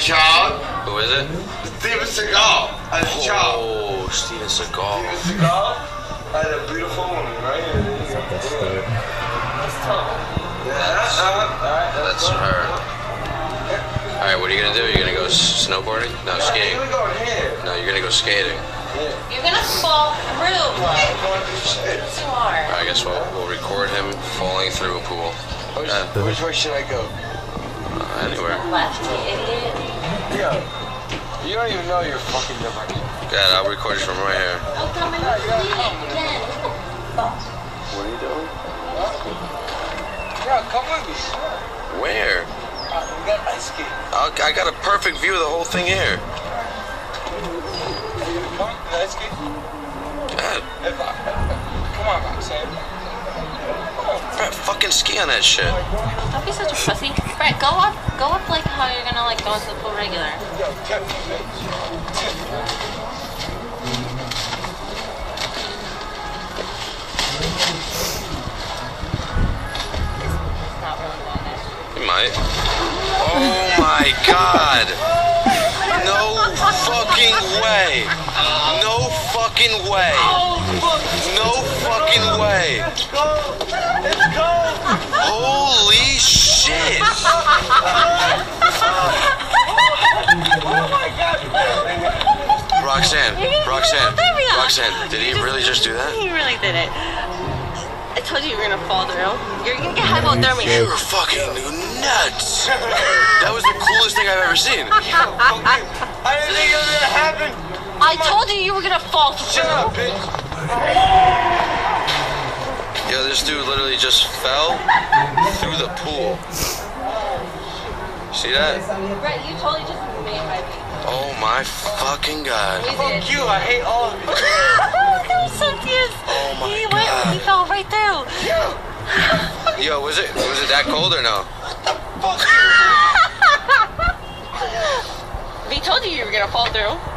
child. Who is it? Steven Seagal. As a child. Oh, Steven Seagal. Steven Seagal. I had a beautiful woman, right? That's the Yeah, uh, alright, That's her. Alright, what are you gonna do? You're gonna go snowboarding? No, Here skating. we go. No, you're gonna go skating. You're gonna fall through. Going through shit. You are. I guess we'll, we'll record him falling through a pool. Which, Uh, which way should I go? uh, anywhere. Left, idiot. Yeah. Don't even know you're fucking different. God, I'll record you from right here. Come in again. What are you doing? Yeah, come with me. Where? Uh, we got ice skating. I'll, I got a perfect view of the whole thing here. Are you gonna come? The ice skating? God, Fucking ski on that shit. Don't be such a pussy. Brett, go up, go up like how you're gonna like go into the pool regular. Yo, Tiff, bitch. Not really doing it. You might. Oh my god. No fucking way. No fucking way. No fucking way. Holy shit. Roxanne, Roxanne, Roxanne, did he really just do that? He really did it. I told you you were gonna fall through. You're gonna get hypothermia. You were fucking nuts. That was the coolest thing I've ever seen. I didn't think it was gonna happen. I told you you were gonna fall through. Shut up, bitch. Yo, this dude literally just fell through the pool. See that? Brett, you totally just made my beat. Oh my fucking god. Fuck you. I hate all of you. that was so cute. Oh my he went, God. he fell right through. Yo, was it was it that cold or no? What the Fuck you. We told you you were gonna fall through.